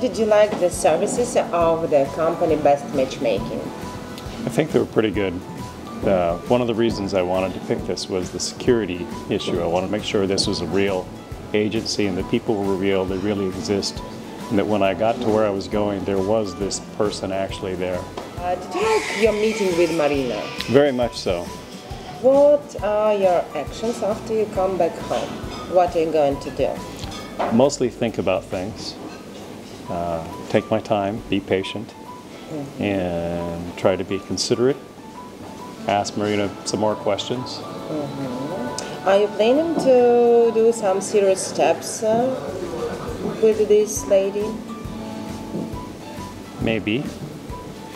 did you like the services of the company Best Matchmaking? I think they were pretty good. Uh, one of the reasons I wanted to pick this was the security issue. I wanted to make sure this was a real agency and the people were real, they really exist, and that when I got to where I was going, there was this person actually there. Uh, did you like your meeting with Marina? Very much so. What are your actions after you come back home? What are you going to do? Mostly think about things, uh, take my time, be patient, and try to be considerate. Ask Marina some more questions. Are you planning to do some serious steps uh, with this lady? Maybe.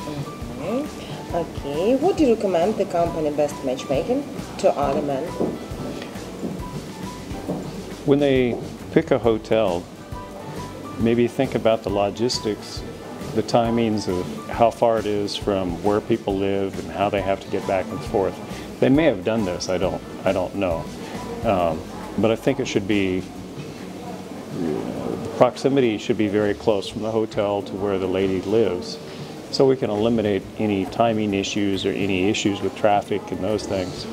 Okay. Okay. Would you recommend the company Best Matchmaking to other men? When they pick a hotel, maybe think about the logistics, the timings of how far it is from where people live and how they have to get back and forth. They may have done this. I don't. I don't know. Um, but I think it should be. The proximity should be very close from the hotel to where the lady lives, so we can eliminate any timing issues or any issues with traffic and those things.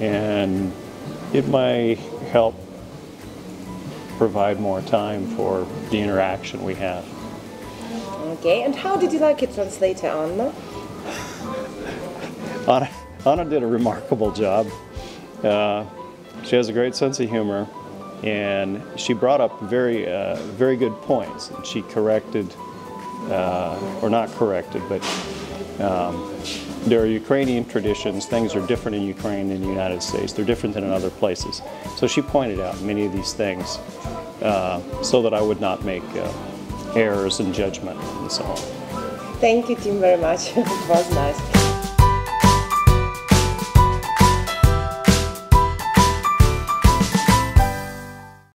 And it might help provide more time for the interaction we have. Okay. And how did you like it, translator Anna? Anna, Anna did a remarkable job. Uh, she has a great sense of humor, and she brought up very, uh, very good points. And she corrected, uh, or not corrected, but um, there are Ukrainian traditions. Things are different in Ukraine than the United States. They're different than in other places. So she pointed out many of these things uh, so that I would not make uh, errors in judgment and so on. Thank you, Tim, very much. it was nice.